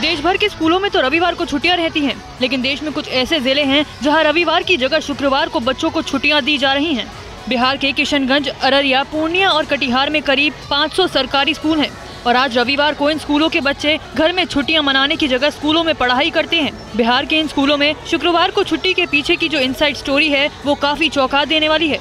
देश भर के स्कूलों में तो रविवार को छुट्टियाँ रहती हैं, लेकिन देश में कुछ ऐसे ज़िले हैं जहाँ रविवार की जगह शुक्रवार को बच्चों को छुट्टियाँ दी जा रही हैं। बिहार के किशनगंज अररिया पूर्णिया और कटिहार में करीब 500 सरकारी स्कूल हैं और आज रविवार को इन स्कूलों के बच्चे घर में छुट्टियाँ मनाने की जगह स्कूलों में पढ़ाई करते हैं बिहार के इन स्कूलों में शुक्रवार को छुट्टी के पीछे की जो इनसाइड स्टोरी है वो काफ़ी चौंका देने वाली है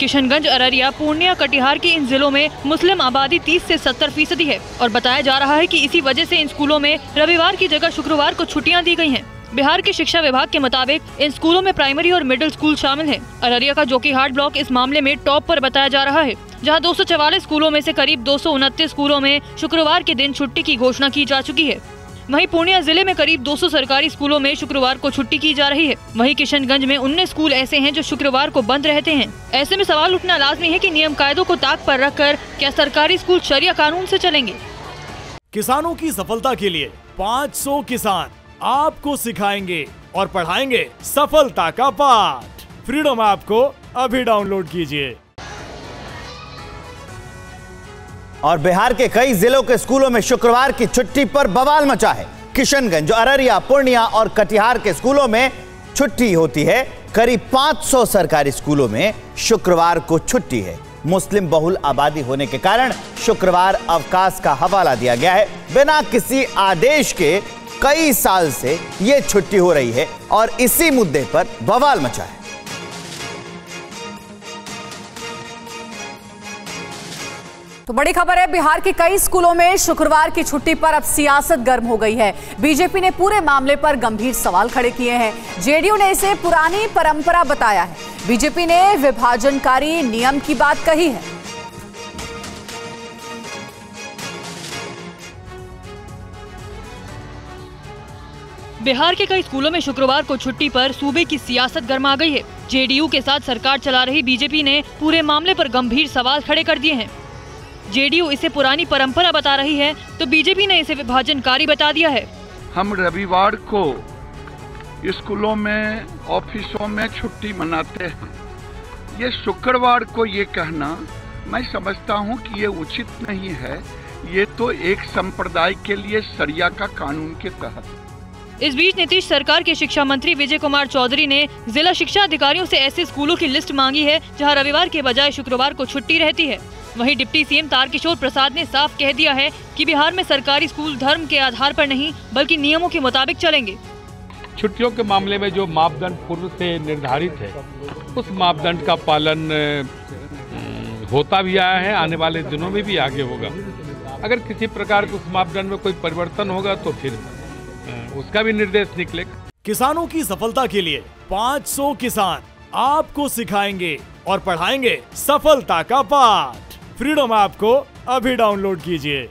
किशनगंज, अररिया, पूर्णिया, कटिहार के इन जिलों में मुस्लिम आबादी 30 से 70 फ़ीसदी है और बताया जा रहा है कि इसी वजह से इन स्कूलों में रविवार की जगह शुक्रवार को छुट्टियाँ दी गई हैं। बिहार के शिक्षा विभाग के मुताबिक इन स्कूलों में प्राइमरी और मिडिल स्कूल शामिल हैं। अररिया का जोकीहाट ब्लॉक इस मामले में टॉप पर बताया जा रहा है, जहाँ दो सौ चौवालीस स्कूलों में से करीब दो सौ उनतीस स्कूलों में शुक्रवार के दिन छुट्टी की घोषणा की जा चुकी है वहीं पूर्णिया ज़िले में करीब 200 सरकारी स्कूलों में शुक्रवार को छुट्टी की जा रही है। वहीं किशनगंज में उन्नीस स्कूल ऐसे हैं जो शुक्रवार को बंद रहते हैं। ऐसे में सवाल उठना लाजमी है कि नियम कायदों को ताक पर रखकर क्या सरकारी स्कूल शरिया कानून से चलेंगे? किसानों की सफलता के लिए 500 किसान आपको सिखाएँगे और पढ़ाएँगे सफलता का पाठ। फ्रीडम ऐप को अभी डाउनलोड कीजिए। और बिहार के कई जिलों के स्कूलों में शुक्रवार की छुट्टी पर बवाल मचा है। किशनगंज, अररिया, पूर्णिया और कटिहार के स्कूलों में छुट्टी होती है। करीब 500 सरकारी स्कूलों में शुक्रवार को छुट्टी है। मुस्लिम बहुल आबादी होने के कारण शुक्रवार अवकाश का हवाला दिया गया है। बिना किसी आदेश के कई साल से यह छुट्टी हो रही है और इसी मुद्दे पर बवाल मचा है। तो बड़ी खबर है, बिहार के कई स्कूलों में शुक्रवार की छुट्टी पर अब सियासत गर्म हो गई है। बीजेपी ने पूरे मामले पर गंभीर सवाल खड़े किए हैं। जेडीयू ने इसे पुरानी परंपरा बताया है। बीजेपी ने विभाजनकारी नियम की बात कही है। बिहार के कई स्कूलों में शुक्रवार को छुट्टी पर सूबे की सियासत गर्मा गई है। जेडीयू के साथ सरकार चला रही बीजेपी ने पूरे मामले पर गंभीर सवाल खड़े कर दिए हैं। जेडीयू इसे पुरानी परंपरा बता रही है तो बीजेपी ने इसे विभाजनकारी बता दिया है। हम रविवार को स्कूलों में ऑफिसों में छुट्टी मनाते हैं। ये शुक्रवार को ये कहना मैं समझता हूँ कि ये उचित नहीं है। ये तो एक संप्रदाय के लिए सरिया का कानून के तहत। इस बीच नीतीश सरकार के शिक्षा मंत्री विजय कुमार चौधरी ने जिला शिक्षा अधिकारियों से ऐसे स्कूलों की लिस्ट मांगी है जहाँ रविवार के बजाय शुक्रवार को छुट्टी रहती है। वहीं डिप्टी सीएम तारकिशोर प्रसाद ने साफ़ कह दिया है कि बिहार में सरकारी स्कूल धर्म के आधार पर नहीं बल्कि नियमों के मुताबिक चलेंगे। छुट्टियों के मामले में जो मापदंड पूर्व से निर्धारित है उस मापदंड का पालन होता भी आया है आने वाले दिनों में भी आगे होगा। अगर किसी प्रकार के उस मापदंड में कोई परिवर्तन होगा तो फिर उसका भी निर्देश निकले। किसानों की सफलता के लिए 500 किसान आपको सिखाएँगे और पढ़ाएँगे सफलता का पाठ। फ्रीडम ऐप को अभी डाउनलोड कीजिए।